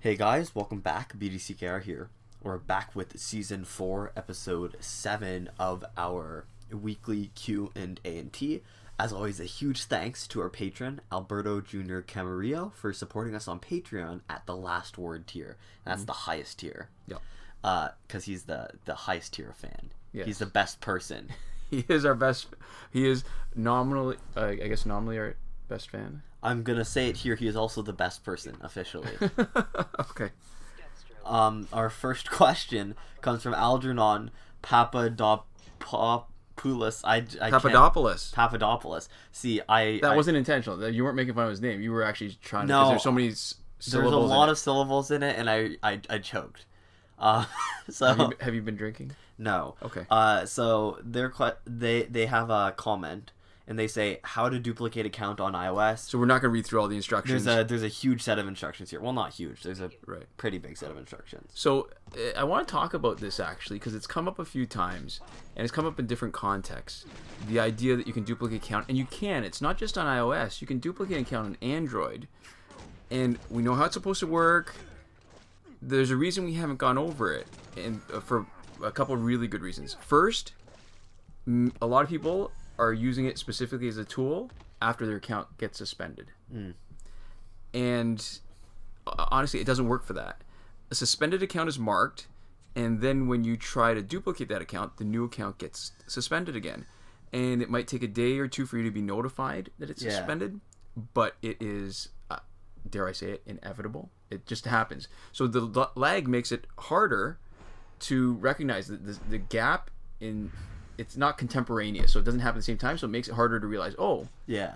Hey guys, welcome back. BDCKR here. We're back with season four, episode seven of our weekly Q and A and T. As always, a huge thanks to our patron Alberto Junior Camarillo for supporting us on Patreon at the last word tier. That's the highest tier. Yep. Uh, because he's the the highest tier fan. Yes. He's the best person. He is our best. He is nominally, uh, I guess, nominally our best fan. I'm gonna say it here. He is also the best person officially. okay. Um, our first question comes from Algernon Papadopoulos. I, I Papadopoulos. Papadopoulos. See, I That I- wasn't intentional. You weren't making fun of his name. You were actually trying to. No. There's so many There's syllables. a in lot it. of syllables in it, and I I, I choked. Uh, so Have you, have you been drinking? no. Okay. Uh, so they're they they have a comment, and they say how to duplicate account on iOS. So we're not going to read through all the instructions. There's a there's a huge set of instructions here. Well, not huge. There's a Right. pretty big set of instructions. So uh, I want to talk about this actually because it's come up a few times and it's come up in different contexts. The idea that you can duplicate account and you can. It's not just on iOS. You can duplicate account on Android, and we know how it's supposed to work. There's a reason we haven't gone over it, and uh, for a couple of really good reasons. First, a lot of people are using it specifically as a tool after their account gets suspended, and uh, honestly, it doesn't work for that. A suspended account is marked, and then when you try to duplicate that account, the new account gets suspended again. And it might take a day or two for you to be notified that it's Yeah. suspended, but it is, uh, dare I say it, inevitable. It just happens. So the lag makes it harder to recognize that the, the gap in it's not contemporaneous, so it doesn't happen at the same time. So it makes it harder to realize, oh, Yeah.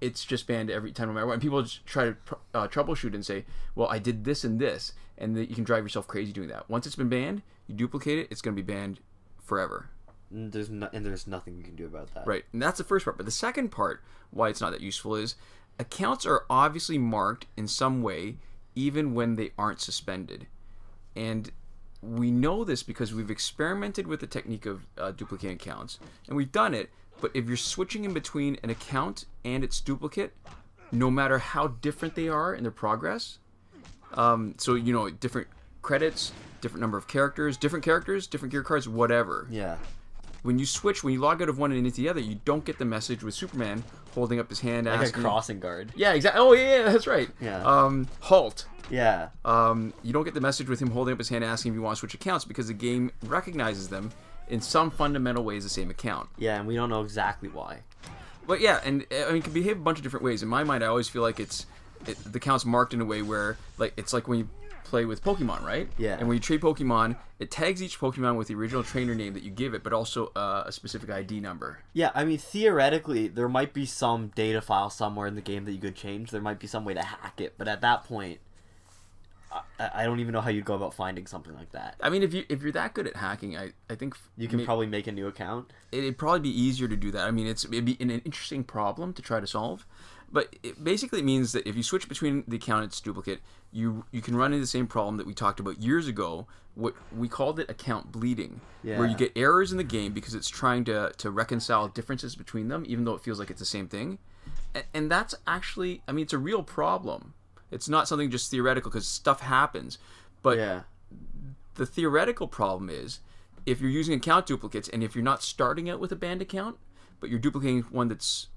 it's just banned every time no matter what. And people just try to uh, troubleshoot and say, well, I did this and this, and that you can drive yourself crazy doing that. Once it's been banned, you duplicate it, it's going to be banned forever. And there's no, and there's nothing you can do about that. Right. And that's the first part. But the second part, why it's not that useful, is accounts are obviously marked in some way, even when they aren't suspended. And we know this because we've experimented with the technique of uh, duplicating accounts, and we've done it. But if you're switching in between an account and its duplicate, no matter how different they are in their progress, um, so you know, different credits, different number of characters, different characters, different gear cards, whatever Yeah. When you switch, when you log out of one and into the other, you don't get the message with Superman holding up his hand Like a crossing guard. Yeah, exactly. Oh yeah, that's right. Yeah. Um, halt. Yeah. Um, you don't get the message with him holding up his hand asking if you want to switch accounts because the game recognizes them in some fundamental ways the same account. Yeah, and we don't know exactly why. But yeah, and I mean, it can behave a bunch of different ways. In my mind, I always feel like it's it, the count's marked in a way where like it's like when you play with Pokemon, right? Yeah. And when you trade Pokemon, it tags each Pokemon with the original trainer name that you give it, but also uh, a specific ID number. Yeah, I mean theoretically there might be some data file somewhere in the game that you could change. There might be some way to hack it, but at that point, I, I don't even know how you'd go about finding something like that. I mean, if you if you're that good at hacking, I I think You can may- probably make a new account. it'd probably be easier to do that. I mean, it's it'd be an interesting problem to try to solve, but it basically means that if you switch between the account and its duplicate, you you can run into the same problem that we talked about years ago. What we called it account bleeding, where you get errors in the game because it's trying to to reconcile differences between them, even though it feels like it's the same thing, and, and that's actually, I mean, it's a real problem. It's not something just theoretical because stuff happens, but Yeah. the theoretical problem is if you're using account duplicates and if you're not starting out with a banned account, but you're duplicating one that's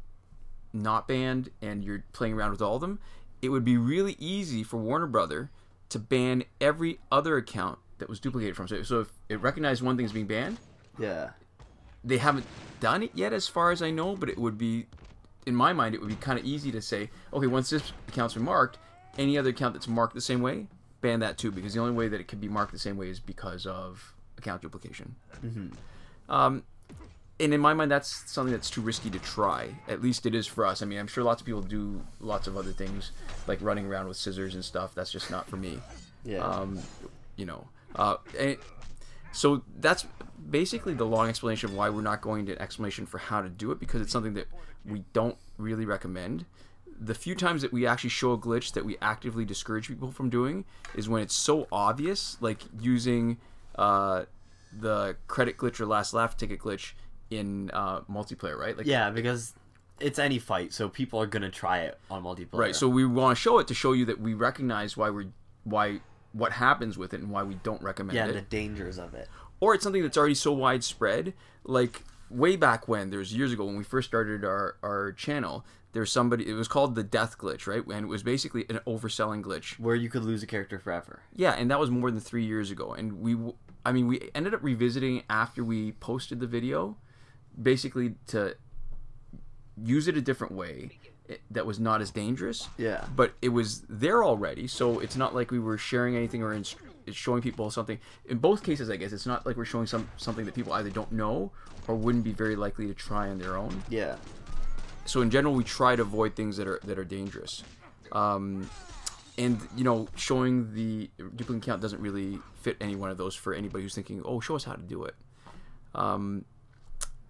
not banned and you're playing around with all of them, it would be really easy for Warner Brother to ban every other account that was duplicated from. So, so if it recognized one thing as being banned, Yeah. they haven't done it yet as far as I know, but it would be in my mind it would be kind of easy to say, okay, once this account's been marked, any other account that's marked the same way, ban that too, because the only way that it can be marked the same way is because of account duplication. Um, and in my mind, that's something that's too risky to try. At least it is for us. I mean, I'm sure lots of people do lots of other things, like running around with scissors and stuff. That's just not for me Yeah. um, you know, uh, and so that's basically the long explanation of why we're not going to an explanation for how to do it because it's something that we don't really recommend. The few times that we actually show a glitch that we actively discourage people from doing is when it's so obvious, like using uh, the credit glitch or last laugh ticket glitch in uh, multiplayer, right? Like yeah, because it's any fight, so people are gonna try it on multiplayer. Right. So we want to show it to show you that we recognize why we're why what happens with it and why we don't recommend Yeah, it the dangers of it. or it's something that's already so widespread like way back when there's years ago when we first started our our channel there's somebody it was called the death glitch right and it was basically an overselling glitch Where you could lose a character forever. yeah and that was more than three years ago and we I mean we ended up revisiting after we posted the video basically to use it a different way that was not as dangerous. Yeah. but it was there already so it's not like we were sharing anything or inst- showing people something. In both cases i guess it's not like we're showing some something that people either don't know or wouldn't be very likely to try on their own. Yeah. so in general we try to avoid things that are that are dangerous. Um, and you know showing the duplicate count doesn't really fit any one of those for anybody who's thinking oh show us how to do it. Um,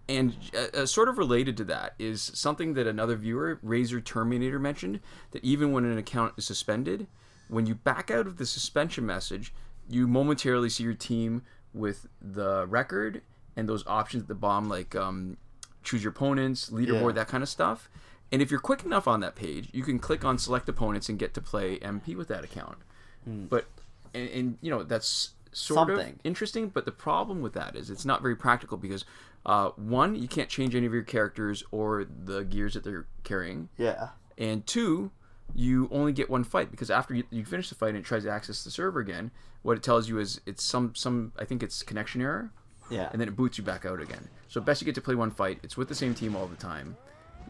and uh, uh, sort of related to that is something that another viewer razor terminator mentioned that even when an account is suspended when you back out of the suspension message you momentarily see your team with the record and those options at the bottom like um, choose your opponents leaderboard Yeah. that kind of stuff. And if you're quick enough on that page you can click on select opponents and get to play mp with that account. But and, and you know that's sort Something. of interesting but the problem with that is it's not very practical because uh, one you can't change any of your characters or the gears that they're carrying Yeah. and two you only get one fight because after you, you finish the fight and it tries to access the server again what it tells you is it's some some i think it's connection error Yeah. and then it boots you back out again so best you get to play one fight it's with the same team all the time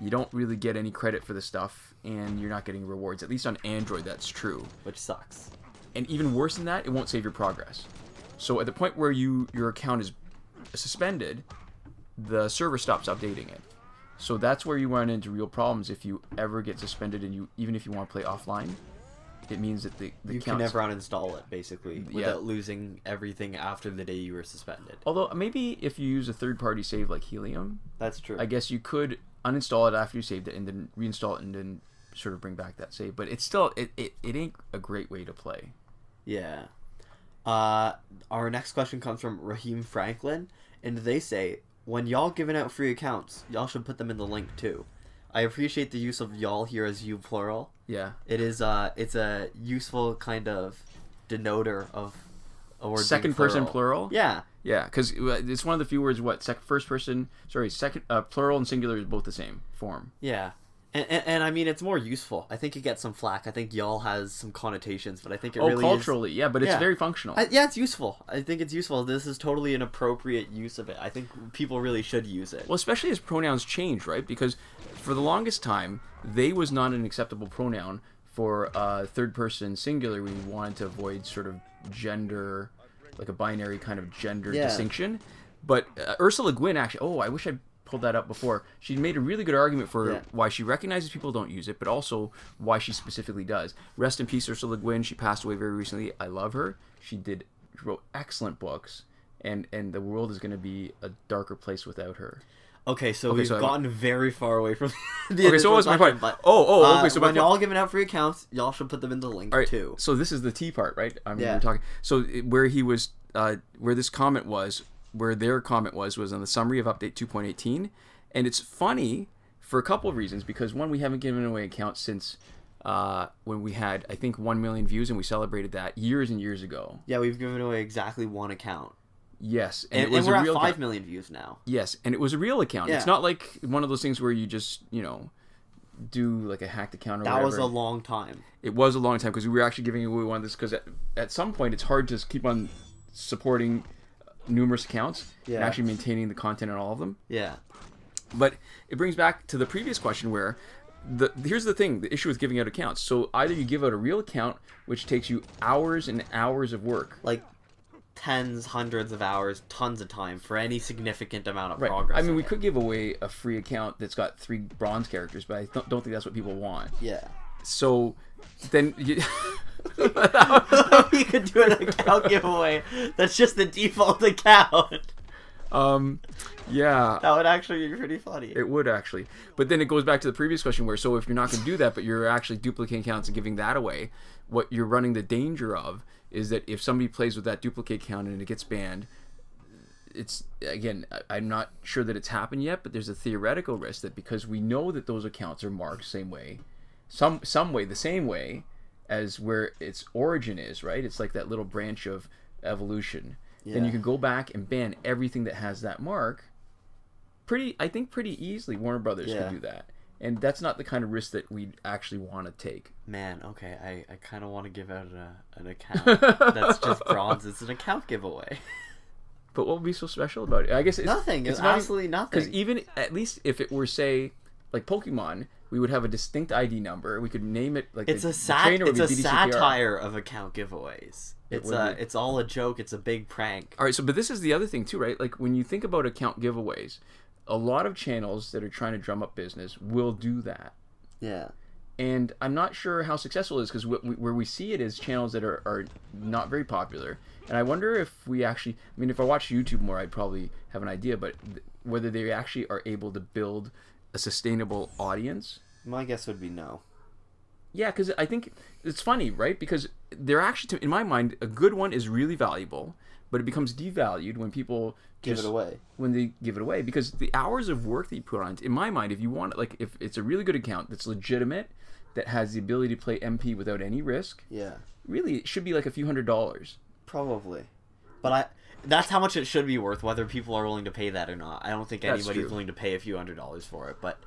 you don't really get any credit for the stuff and you're not getting rewards at least on android that's true Which sucks. And even worse than that, it won't save your progress. So at the point where you your account is suspended, the server stops updating it. So that's where you run into real problems if you ever get suspended and you even if you want to play offline, it means that the, the You can never uninstall it, basically, without losing everything after the day you were suspended. Although maybe if you use a third party save like Helium, That's true. I guess you could uninstall it after you saved it and then reinstall it and then sort of bring back that save. But it's still it, it, it ain't a great way to play. Yeah. Uh, our next question comes from Rahiem Franklin, and they say, when y'all giving out free accounts, y'all should put them in the link too. I appreciate the use of y'all here as you plural. Yeah. It is uh, it's a useful kind of denoter of a word Second person plural. Yeah, Yeah, because it's one of the few words. What sec- first person? Sorry, second uh, plural and singular is both the same form. yeah. And, and, and I mean, it's more useful. I think it gets some flack. I think y'all has some connotations, but I think it oh, really is- culturally, yeah, but it's Yeah. very functional. I, yeah, it's useful. I think it's useful. This is totally an appropriate use of it. I think people really should use it. well, especially as pronouns change, right? Because for the longest time, they was not an acceptable pronoun for uh, third person singular. We wanted to avoid sort of gender, like a binary kind of gender Yeah. distinction. But uh, Ursula Gwynn actually. Oh, I wish I pulled that up before. She made a really good argument for Yeah. why she recognizes people don't use it, but also why she specifically does. Rest in peace, Ursula Gwynn. She passed away very recently. I love her. She did she wrote excellent books, and and the world is going to be a darker place without her. Okay, so Okay, we've so gotten very far away from the Okay, so what was my point? But, Oh, oh, uh, okay, so my when point- y'all giving out free accounts, y'all should put them in the link right, too. so this is the T part, right? I mean, Yeah. we're talking. So where he was, uh, where this comment was, where their comment was, was on the summary of update 2.18, and it's funny for a couple of reasons. Because one, we haven't given away accounts since uh, when we had, I think, one million views, and we celebrated that years and years ago. Yeah, we've given away exactly one account, Yes, and, it was and we're a at real five account. million views now. Yes, and it was a real account. It's not like one of those things where you just, you know, do like a hacked account or That whatever. was a long time. it was a long time because we were actually giving away one of this because at, at some point it's hard to keep on supporting numerous accounts and actually maintaining the content on all of them. Yeah, But it brings back to the previous question where the here's the thing the issue with giving out accounts. So either you give out a real account which takes you hours and hours of work. like tens, hundreds of hours, tons of time for any significant amount of Right. progress. I mean, we it. could give away a free account that's got three bronze characters, but I don't, don't think that's what people want. Yeah. So then you, we could do an account giveaway. That's just the default account. um, yeah, That would actually be pretty funny. It would actually. But then it goes back to the previous question where so if you're not going to do that, but you're actually duplicating accounts and giving that away, what you're running the danger of is that if somebody plays with that duplicate account and it gets banned, it's again, I'm not sure that it's happened yet, but there's a theoretical risk that because we know that those accounts are marked same way, some some way the same way, as where its origin is, right? It's like that little branch of evolution. Then you can go back and ban everything that has that mark. Pretty, I think, pretty easily. Warner Brothers Yeah. could do that, and that's not the kind of risk that we actually want to take. Man, okay, I, I kind of want to give out a, an account that's just bronze. It's an account giveaway. But what would be so special about it? I guess it's Nothing. It's, not even- absolutely Because even at least if it were say like Pokemon, we would have a distinct ID number. We could name it like It's the, a the sat. It's a BDCKR. satire of account giveaways. It It's a. be. It's all a joke. It's a big prank. All right, so but this is the other thing too, right? Like when you think about account giveaways, a lot of channels that are trying to drum up business will do that. Yeah. And I'm not sure how successful it is because where we see it is channels that are, are not very popular. And I wonder if we actually, I mean, if I watch YouTube more, I'd probably have an idea, but th- whether they actually are able to build a sustainable audience My guess would be no. Yeah, because I think it's funny, right? Because they're actually, in my mind, a good one is really valuable, but it becomes devalued when people Give just- it away. when they give it away. Because the hours of work that you put on, in my mind, if you want, it like, if it's a really good account that's legitimate, that has the ability to play MP without any risk, Yeah. really, it should be like a few hundred dollars. Probably. But I. That's how much it should be worth, whether people are willing to pay that or not. I don't think That's anybody's true. willing to pay a few hundred dollars for it. But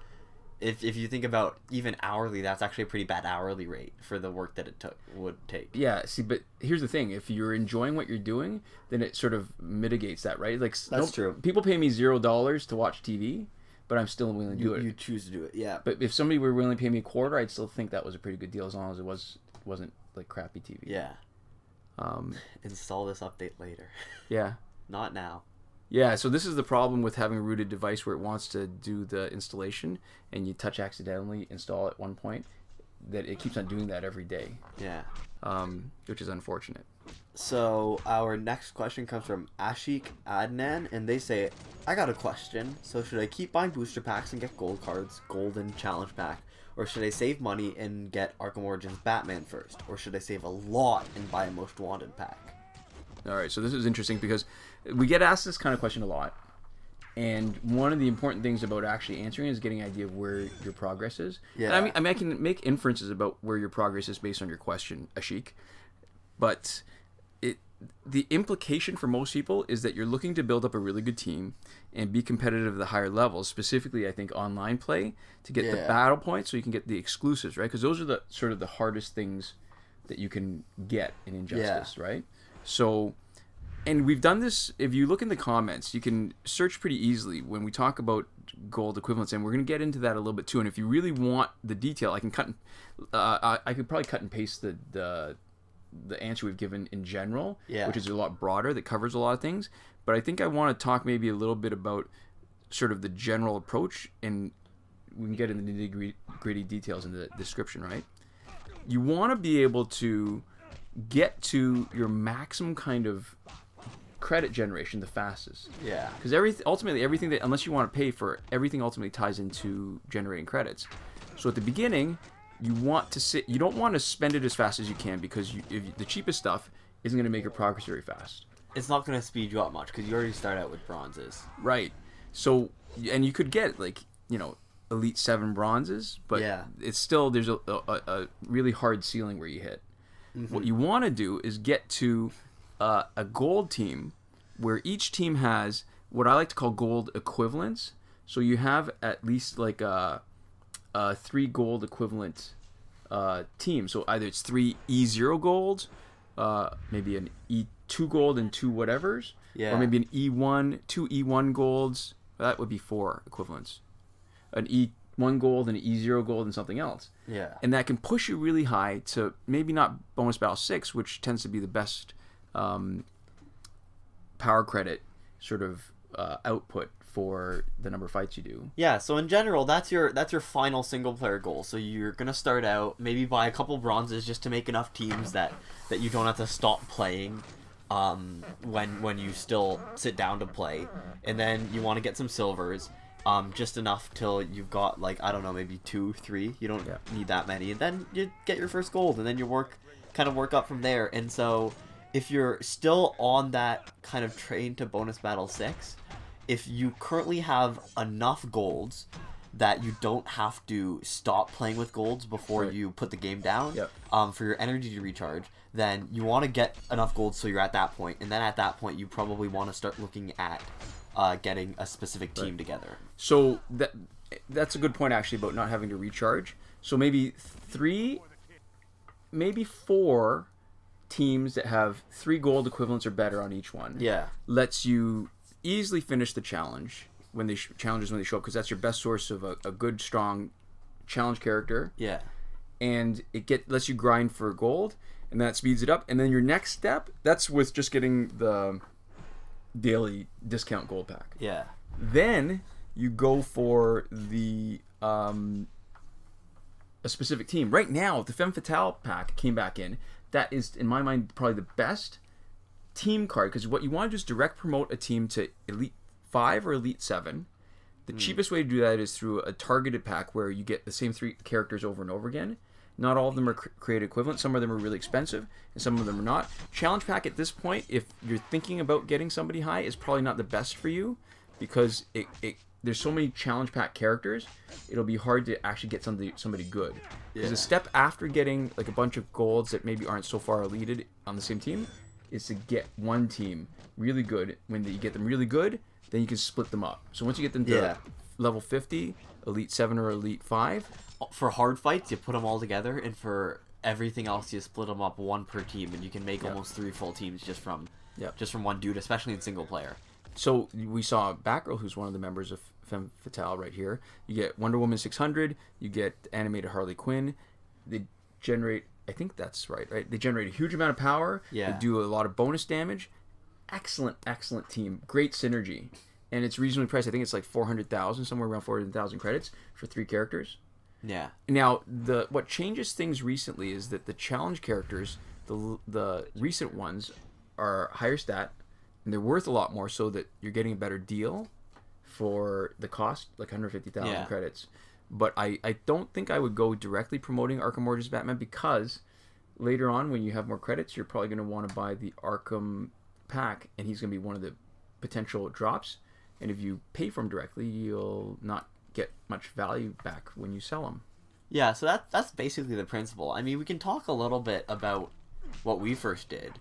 if, if you think about even hourly, that's actually a pretty bad hourly rate for the work that it took would take. Yeah, see, but here's the thing: if you're enjoying what you're doing, then it sort of mitigates that, right? Like, That's true. People pay me zero dollars to watch TV, but I'm still willing to do it. you choose to do it, yeah. But if somebody were willing to pay me a quarter, I'd still think that was a pretty good deal as long as it was wasn't like crappy TV. Yeah. Um, Install this update later. yeah. Not now. Yeah. So this is the problem with having a rooted device where it wants to do the installation and you touch accidentally install at one point. That it keeps on doing that every day, Yeah. um, which is unfortunate. So our next question comes from Ashik Adnan, and they say, "I got a question. So should I keep buying booster packs and get gold cards, golden challenge pack, or should I save money and get Arkham Origins Batman first, or should I save a lot and buy a Most Wanted pack?" All right, so this is interesting because we get asked this kind of question a lot, and one of the important things about actually answering is getting an idea of where your progress is. And I Yeah. mean, I mean, I can make inferences about where your progress is based on your question, Ashik, but it the implication for most people is that you're looking to build up a really good team and be competitive at the higher levels. Specifically, I think online play to get the battle points, so you can get the exclusives, right? Because those are the sort of the hardest things that you can get in Injustice, right? So, and we've done this. If you look in the comments, you can search pretty easily when we talk about gold equivalents, and we're going to get into that a little bit too. And if you really want the detail, I can cut. And, uh, I, I could probably cut and paste the the the answer we've given in general, Yeah. which is a lot broader that covers a lot of things. But I think I want to talk maybe a little bit about sort of the general approach, and we can get into the nitty gritty details in the description, right? You want to be able to get to your maximum kind of credit generation the fastest Yeah. because every ultimately everything that unless you want to pay for everything ultimately ties into generating credits so at the beginning you want to sit you don't want to spend it as fast as you can because you, if the cheapest stuff isn't going to make your progress very fast It's not going to speed you up much because you already start out with bronzes. right so and you could get like you know elite seven bronzes but Yeah. it's still there's a, a, a really hard ceiling where you hit what you want to do is get to uh, a gold team where each team has what I like to call gold equivalents. So you have at least like a, a three gold equivalent uh, team. So either it's three E0 golds, uh, maybe an E2 gold and two whatevers, Yeah. or maybe an E1, two E1 golds. That would be four equivalents. An E1 gold and an E0 gold and something else Yeah. and that can push you really high to maybe not bonus battle six, which tends to be the best um, power credit sort of uh, output for the number of fights you do. Yeah, so in general, that's your that's your final single player goal. So you're gonna start out maybe buy a couple bronzes just to make enough teams that that you don't have to stop playing um, when when you still sit down to play, and then you want to get some silvers, um, just enough till you've got like I don't know maybe two, three. You don't Yeah. need that many, and then you get your first gold, and then you work kind of work up from there. And so if you're still on that kind of train to bonus battle six, if you currently have enough golds that you don't have to stop playing with golds before Right. you put the game down Yep. um, for your energy to recharge, then you want to get enough gold so you're at that point, and then at that point you probably want to start looking at uh, getting a specific team together. So that that's a good point actually about not having to recharge. So maybe three, maybe four teams that have three gold equivalents or better on each one. Yeah. lets you easily finish the challenge when they sh- challenges when they show up because that's your best source of a, a good strong challenge character Yeah. and it get lets you grind for gold and that speeds it up and then your next step that's with just getting the daily discount gold pack Yeah. then you go for the um, a specific team. Right now, the Femme Fatale pack came back in. That is, in my mind, probably the best team card because what you want to do is direct promote a team to Elite Five or Elite Seven. The hmm. cheapest way to do that is through a targeted pack where you get the same three characters over and over again. Not all of them are cr- created equivalent. Some of them are really expensive, and some of them are not. Challenge pack at this point, if you're thinking about getting somebody high, is probably not the best for you because it, it there's so many challenge pack characters. It'll be hard to actually get somebody somebody good. Because Yeah. a step after getting like a bunch of golds that maybe aren't so far elite on the same team is to get one team really good. When you get them really good, then you can split them up. So once you get them to Yeah. level 50, elite 7 or elite 5, For hard fights, you put them all together, and for everything else, you split them up one per team, and you can make almost three full teams just from Yep. just from one dude, especially in single player. So we saw Batgirl, who's one of the members of Femme Fatale, right here. You get Wonder Woman 600. You get animated Harley Quinn. They generate, I think that's right, right? They generate a huge amount of power. Yeah. They do a lot of bonus damage. Excellent, excellent team. Great synergy, and it's reasonably priced. I think it's like 400,000, somewhere around 400,000 credits for three characters. Yeah. Now, the what changes things recently is that the challenge characters, the the recent ones, are higher stat, and they're worth a lot more, so that you're getting a better deal for the cost, like 150,000 Yeah. credits. But I I don't think I would go directly promoting Arkham Origins Batman because later on, when you have more credits, you're probably going to want to buy the Arkham pack, and he's going to be one of the potential drops. And if you pay for him directly, you'll not get much value back when you sell him. Yeah, so that that's basically the principle. I mean, we can talk a little bit about what we first did.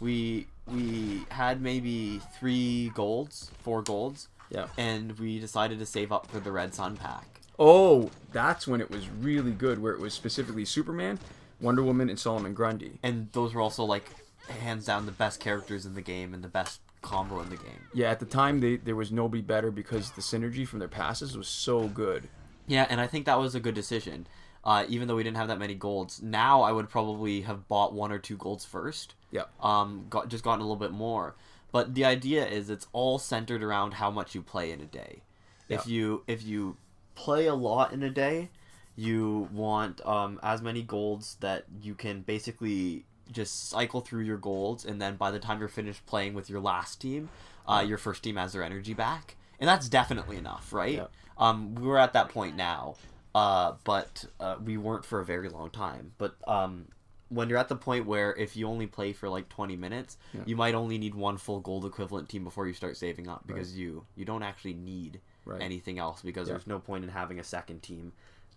We we had maybe three golds, four golds, Yeah. and we decided to save up for the Red Sun pack. Oh, that's when it was really good, where it was specifically Superman, Wonder Woman, and Solomon Grundy. And those were also like hands down the best characters in the game and the best combo in the game. Yeah, at the time they there was nobody better because the synergy from their passes was so good. Yeah, and I think that was a good decision. Uh, even though we didn't have that many golds, now I would probably have bought one or two golds first. Yeah. Um, got just gotten a little bit more. But the idea is it's all centered around how much you play in a day. If you if you play a lot in a day, you want um, as many golds that you can basically just cycle through your golds, and then by the time you're finished playing with your last team, uh, your first team has their energy back, and that's definitely enough, right? Yeah. Um, we're at that point now, uh, but uh, we weren't for a very long time. But um, when you're at the point where if you only play for like 20 minutes, Yeah. you might only need one full gold equivalent team before you start saving up because you you don't actually need Right. anything else because Yeah. there's no point in having a second team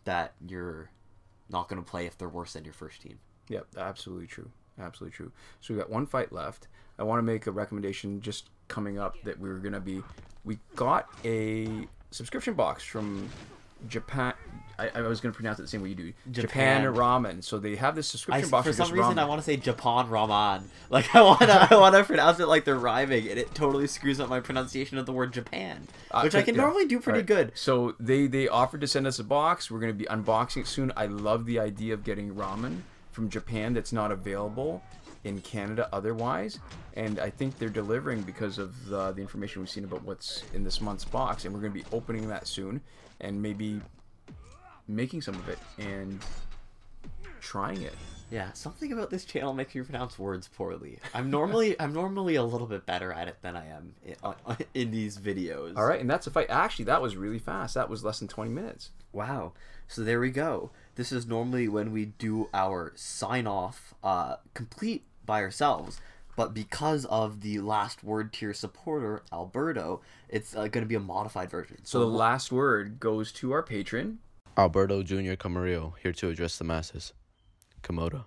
that you're not going to play if they're worse than your first team. Yep, absolutely true. Absolutely true. So we got one fight left. I want to make a recommendation just coming up that we were gonna be. We got a subscription box from Japan. I, I was gonna pronounce it the same way you do. Japan, Japan. Ramen. So they have this I, subscription box for for some reason, ramen. I want to say Japan ramen. Like I want to, I want to pronounce it like they're rhyming, and it totally screws up my pronunciation of the word Japan, Uh, which I can yeah. normally do pretty Alright, good. So they they offered to send us a box. We're gonna be unboxing it soon. I love the idea of getting ramen from Japan that's not available in Canada otherwise, and I think they're delivering because of the, the information we've seen about what's in this month's box, and we're gonna be opening that soon, and maybe making some of it and trying it. Yeah, something about this channel makes me pronounce words poorly. I'm normally, I'm normally a little bit better at it than I am in, on- in these videos. All right, and that's a fight. Actually, that was really fast. That was less than 20 minutes. Wow. So there we go. This is normally when we do our sign off uh, complete by ourselves. but because of the last word tier supporter Alberto, it's uh, going to be a modified version. So the last word goes to our patron. Alberto Jr. Camarillo, here to address the masses. Komodo.